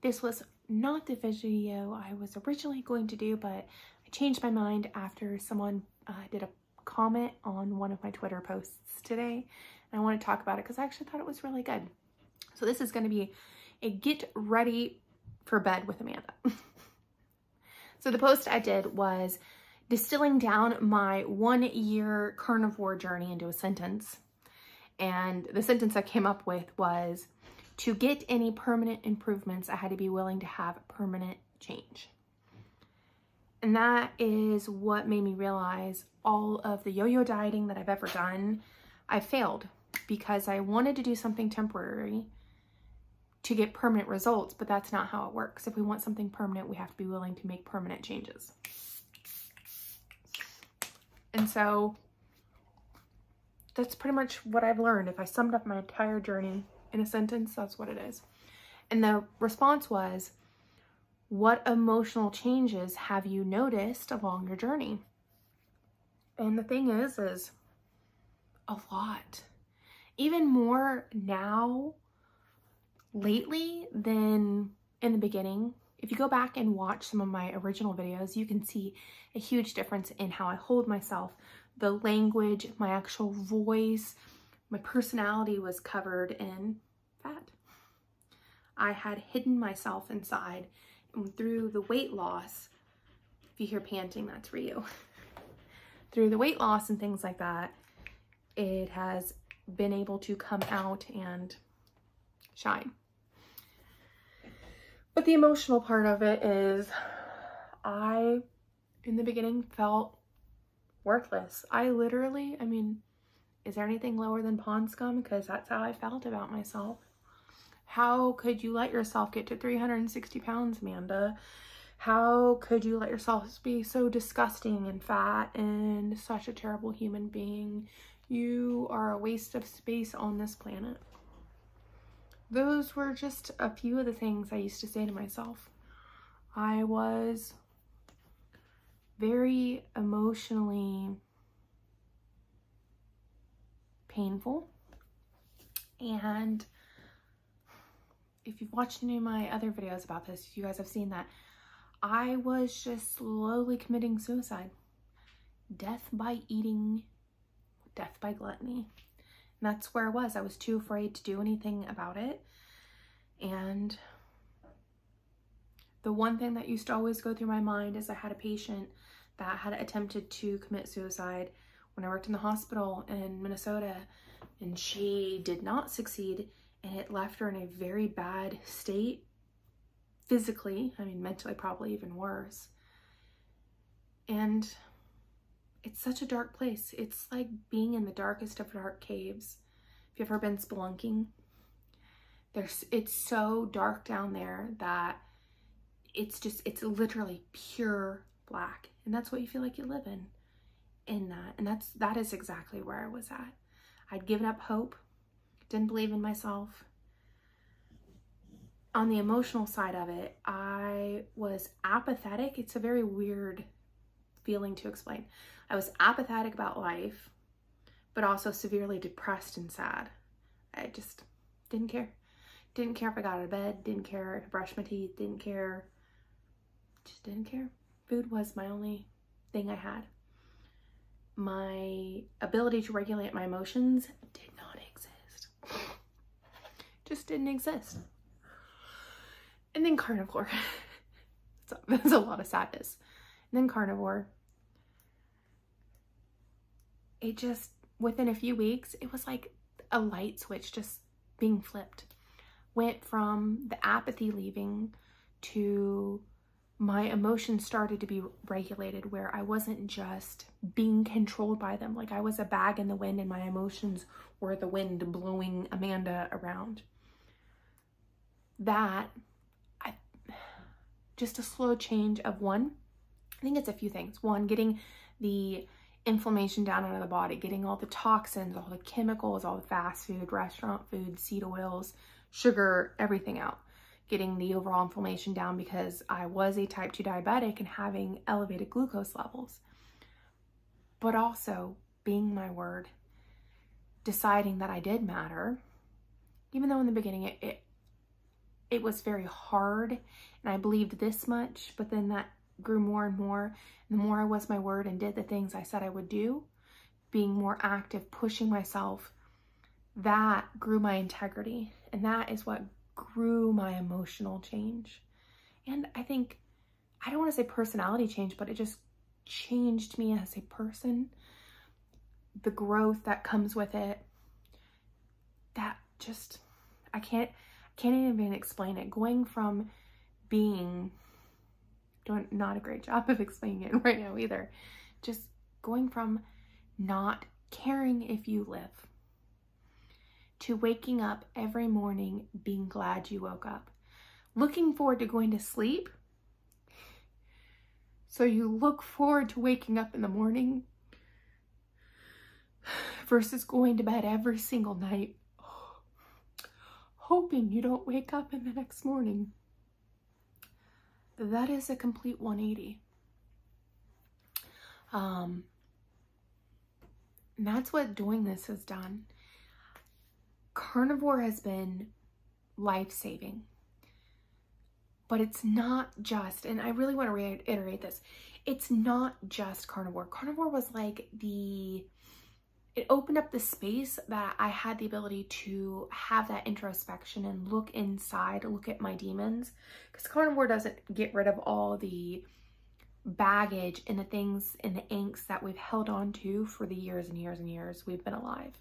this was not the video I was originally going to do, but I changed my mind after someone uh, did a comment on one of my Twitter posts today. And I want to talk about it because I actually thought it was really good. So this is going to be a get ready for bed with Amanda. so the post I did was distilling down my one year carnivore journey into a sentence. And the sentence I came up with was, to get any permanent improvements, I had to be willing to have permanent change. And that is what made me realize all of the yo-yo dieting that I've ever done, I failed because I wanted to do something temporary to get permanent results, but that's not how it works. If we want something permanent, we have to be willing to make permanent changes. And so that's pretty much what I've learned. If I summed up my entire journey in a sentence, that's what it is. And the response was, what emotional changes have you noticed along your journey? And the thing is, is a lot. Even more now, lately, than in the beginning. If you go back and watch some of my original videos, you can see a huge difference in how I hold myself, the language, my actual voice, my personality was covered in fat. I had hidden myself inside and through the weight loss, if you hear panting, that's for you. through the weight loss and things like that, it has been able to come out and shine. But the emotional part of it is I, in the beginning, felt worthless. I literally, I mean, is there anything lower than pond scum? Because that's how I felt about myself. How could you let yourself get to 360 pounds, Amanda? How could you let yourself be so disgusting and fat and such a terrible human being? You are a waste of space on this planet. Those were just a few of the things I used to say to myself. I was very emotionally painful and if you've watched any of my other videos about this, you guys have seen that I was just slowly committing suicide. Death by eating, death by gluttony. And that's where I was. I was too afraid to do anything about it. And the one thing that used to always go through my mind is I had a patient that had attempted to commit suicide when I worked in the hospital in Minnesota and she did not succeed and it left her in a very bad state physically, I mean mentally probably even worse. And it's such a dark place. It's like being in the darkest of dark caves. If you've ever been spelunking, there's it's so dark down there that it's just it's literally pure black. And that's what you feel like you live in in that. And that's that is exactly where I was at. I'd given up hope, didn't believe in myself. On the emotional side of it, I was apathetic. It's a very weird feeling to explain. I was apathetic about life, but also severely depressed and sad. I just didn't care. Didn't care if I got out of bed, didn't care if I brushed my teeth, didn't care. Just didn't care. Food was my only thing I had. My ability to regulate my emotions did not exist. Just didn't exist. And then carnivore. That's a lot of sadness. And then carnivore it just, within a few weeks, it was like a light switch just being flipped. Went from the apathy leaving to my emotions started to be regulated where I wasn't just being controlled by them. Like I was a bag in the wind and my emotions were the wind blowing Amanda around. That, I, just a slow change of one, I think it's a few things. One, getting the inflammation down out of the body, getting all the toxins, all the chemicals, all the fast food, restaurant food, seed oils, sugar, everything out. Getting the overall inflammation down because I was a type 2 diabetic and having elevated glucose levels. But also being my word, deciding that I did matter, even though in the beginning it, it it was very hard and I believed this much, but then that grew more and more. And The more I was my word and did the things I said I would do, being more active, pushing myself, that grew my integrity. And that is what grew my emotional change. And I think, I don't want to say personality change, but it just changed me as a person. The growth that comes with it, that just, I can't, can't even explain it. Going from being, doing not a great job of explaining it right now either, just going from not caring if you live to waking up every morning being glad you woke up, looking forward to going to sleep. So you look forward to waking up in the morning versus going to bed every single night hoping you don't wake up in the next morning. That is a complete 180. Um, and that's what doing this has done. Carnivore has been life-saving. But it's not just, and I really want to reiterate this, it's not just carnivore. Carnivore was like the it opened up the space that I had the ability to have that introspection and look inside, look at my demons. Because carnivore doesn't get rid of all the baggage and the things and the angst that we've held on to for the years and years and years we've been alive.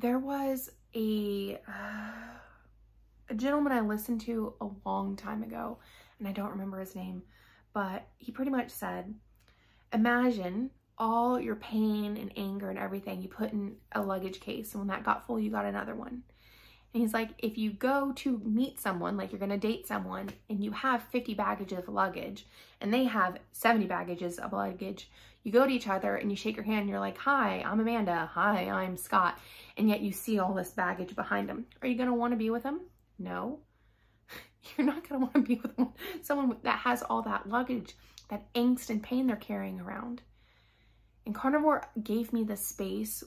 There was a, uh, a gentleman I listened to a long time ago, and I don't remember his name, but he pretty much said, imagine all your pain and anger and everything you put in a luggage case. And when that got full, you got another one. And he's like, if you go to meet someone, like you're going to date someone, and you have 50 baggages of luggage, and they have 70 baggages of luggage, you go to each other and you shake your hand, and you're like, hi, I'm Amanda. Hi, I'm Scott. And yet you see all this baggage behind them. Are you going to want to be with them? No. You're not going to want to be with someone that has all that luggage, that angst and pain they're carrying around. And Carnivore gave me the space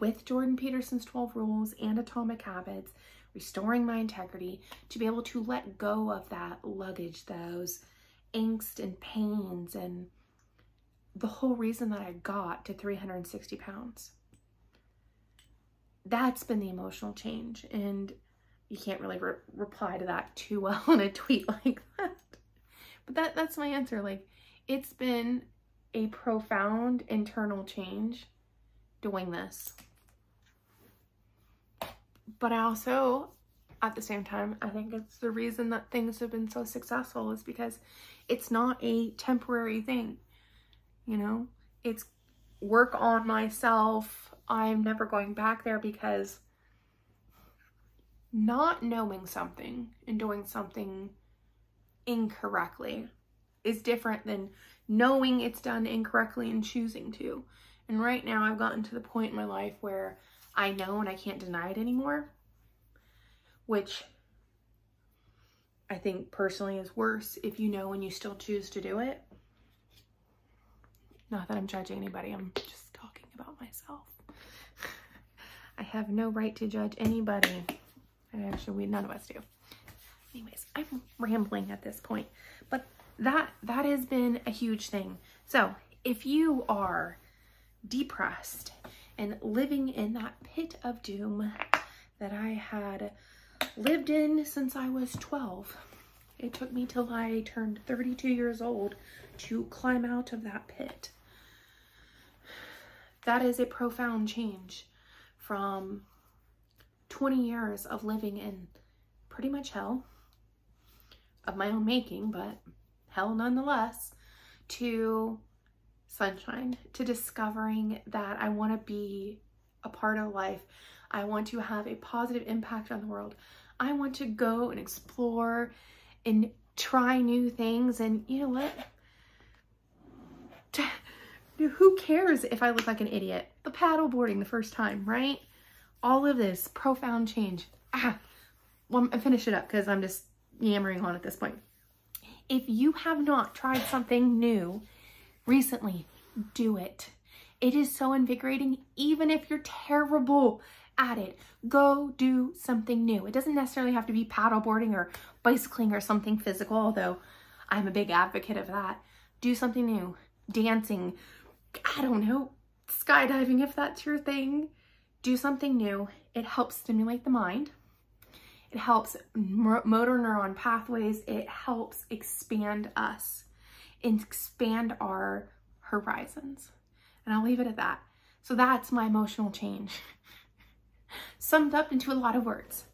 with Jordan Peterson's 12 rules and Atomic Habits, restoring my integrity, to be able to let go of that luggage, those angst and pains, and the whole reason that I got to 360 pounds. That's been the emotional change. And you can't really re reply to that too well in a tweet like that. But that that's my answer. Like, it's been a profound internal change doing this. But I also, at the same time, I think it's the reason that things have been so successful is because it's not a temporary thing. You know, it's work on myself. I'm never going back there because not knowing something and doing something incorrectly is different than knowing it's done incorrectly and choosing to. And right now I've gotten to the point in my life where I know and I can't deny it anymore, which I think personally is worse if you know and you still choose to do it. Not that I'm judging anybody, I'm just talking about myself. I have no right to judge anybody. Actually, we none of us do. Anyways, I'm rambling at this point, but that that has been a huge thing. So if you are depressed and living in that pit of doom that I had lived in since I was 12, it took me till I turned 32 years old to climb out of that pit. That is a profound change from 20 years of living in pretty much hell of my own making, but hell nonetheless, to sunshine, to discovering that I want to be a part of life. I want to have a positive impact on the world. I want to go and explore and try new things. And you know what? Who cares if I look like an idiot? The paddle boarding the first time, right? All of this profound change. Ah, well, I'm finish it up because I'm just yammering on at this point. If you have not tried something new recently, do it. It is so invigorating, even if you're terrible at it. Go do something new. It doesn't necessarily have to be paddleboarding or bicycling or something physical, although I'm a big advocate of that. Do something new. Dancing, I don't know, skydiving if that's your thing. Do something new. It helps stimulate the mind. It helps motor neuron pathways. It helps expand us expand our horizons. And I'll leave it at that. So that's my emotional change. Summed up into a lot of words.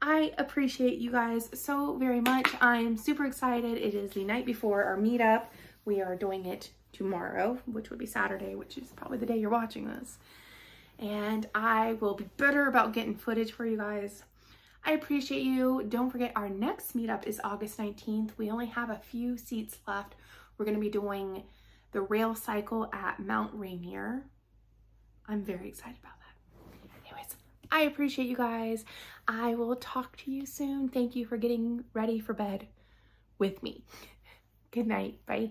I appreciate you guys so very much. I'm super excited. It is the night before our meetup. We are doing it tomorrow, which would be Saturday, which is probably the day you're watching this. And I will be better about getting footage for you guys. I appreciate you. Don't forget our next meetup is August 19th. We only have a few seats left. We're going to be doing the rail cycle at Mount Rainier. I'm very excited about that. Anyways, I appreciate you guys. I will talk to you soon. Thank you for getting ready for bed with me. Good night. Bye.